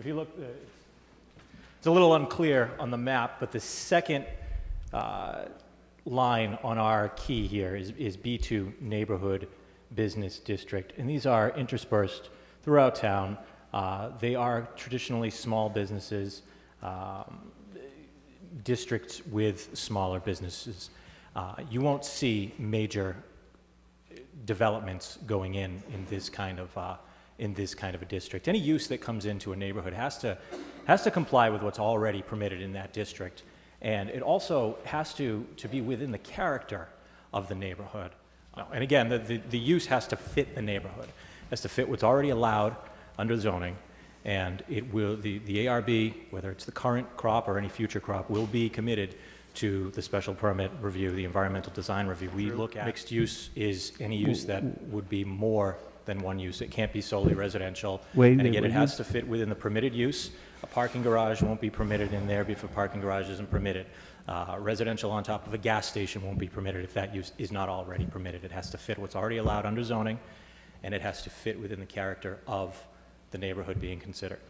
If you look, uh, it's a little unclear on the map, but the second uh, line on our key here is, is B2 Neighborhood Business District. And these are interspersed throughout town. Uh, They are traditionally small businesses, um, districts with smaller businesses. Uh, You won't see major developments going in in this kind of uh, in this kind of a district. Any use that comes into a neighborhood has to has to comply with what's already permitted in that district, and it also has to to be within the character of the neighborhood. And again, the, the, the use has to fit the neighborhood, has to fit what's already allowed under zoning, and it will the, the ARB, whether it's the current crop or any future crop, will be committed to the special permit review, the environmental design review. We look at mixed use is any use that would be more than one use. It can't be solely residential. Wait And again, it wait a has to fit within the permitted use. A parking garage won't be permitted in there if a parking garage isn't permitted. Uh, Residential on top of a gas station won't be permitted if that use is not already permitted. It has to fit what's already allowed under zoning, and it has to fit within the character of the neighborhood being considered.